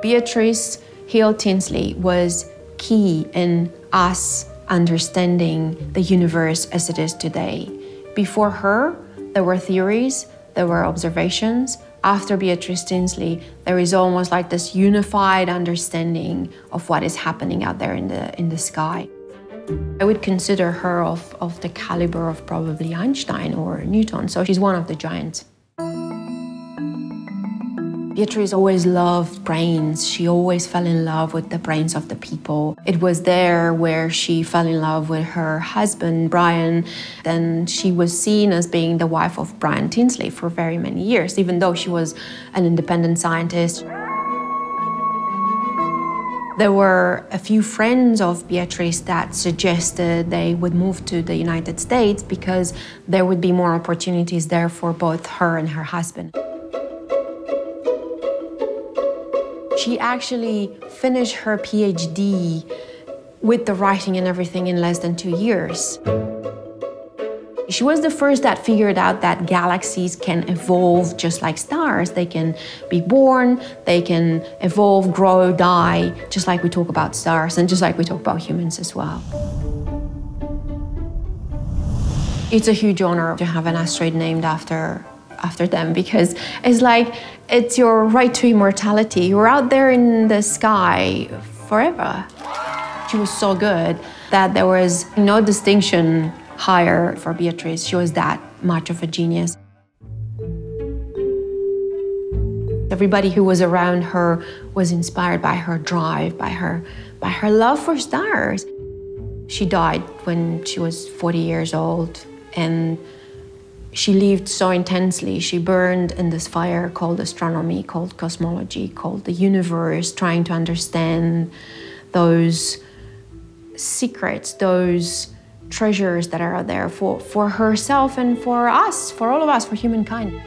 Beatrice Hill Tinsley was key in us understanding the universe as it is today. Before her, there were theories, there were observations. After Beatrice Tinsley, there is almost like this unified understanding of what is happening out there in the, in the sky. I would consider her of, of the caliber of probably Einstein or Newton, so she's one of the giants. Beatrice always loved brains. She always fell in love with the brains of the people. It was there where she fell in love with her husband, Brian. Then she was seen as being the wife of Brian Tinsley for very many years, even though she was an independent scientist. There were a few friends of Beatrice that suggested they would move to the United States because there would be more opportunities there for both her and her husband. She actually finished her PhD with the writing and everything in less than two years. She was the first that figured out that galaxies can evolve just like stars. They can be born, they can evolve, grow, die, just like we talk about stars and just like we talk about humans as well. It's a huge honor to have an asteroid named after after them because it's like it's your right to immortality. You're out there in the sky forever. She was so good that there was no distinction higher for Beatrice. She was that much of a genius. Everybody who was around her was inspired by her drive, by her, by her love for stars. She died when she was 40 years old, and she lived so intensely. She burned in this fire called astronomy, called cosmology, called the universe, trying to understand those secrets, those treasures that are out there for, for herself and for us, for all of us, for humankind.